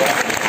Yeah.